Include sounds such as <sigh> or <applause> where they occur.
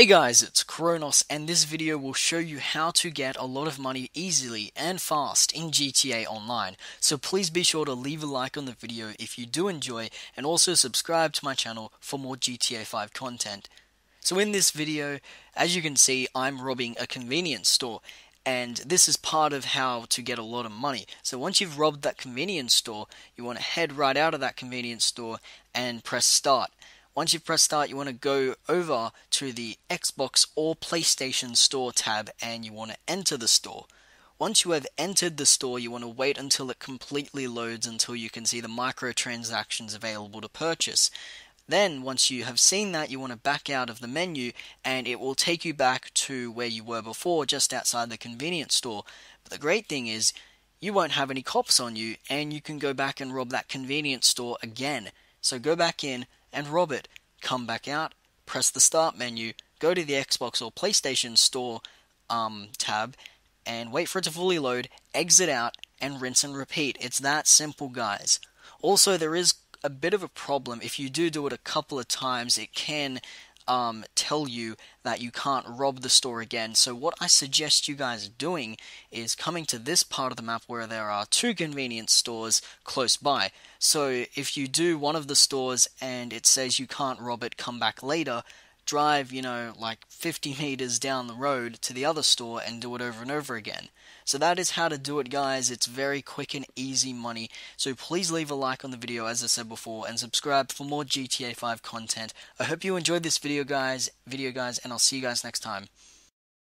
Hey guys, it's Kronos and this video will show you how to get a lot of money easily and fast in GTA Online. So please be sure to leave a like on the video if you do enjoy and also subscribe to my channel for more GTA 5 content. So in this video, as you can see, I'm robbing a convenience store and this is part of how to get a lot of money. So once you've robbed that convenience store, you want to head right out of that convenience store and press start. Once you've pressed start, you want to go over to the Xbox or PlayStation Store tab and you want to enter the store. Once you have entered the store, you want to wait until it completely loads until you can see the microtransactions available to purchase. Then, once you have seen that, you want to back out of the menu and it will take you back to where you were before, just outside the convenience store. But the great thing is, you won't have any cops on you and you can go back and rob that convenience store again. So go back in, and Robert. Come back out, press the start menu, go to the Xbox or PlayStation Store um, tab, and wait for it to fully load, exit out, and rinse and repeat. It's that simple, guys. Also, there is a bit of a problem. If you do do it a couple of times, it can um, tell you that you can't rob the store again. So what I suggest you guys doing is coming to this part of the map where there are two convenience stores close by. So if you do one of the stores and it says you can't rob it, come back later, drive, you know, like 50 <laughs> meters down the road to the other store and do it over and over again. So that is how to do it, guys. It's very quick and easy money. So please leave a like on the video, as I said before, and subscribe for more GTA 5 content. I hope you enjoyed this video, guys. Video, guys, and I'll see you guys next time.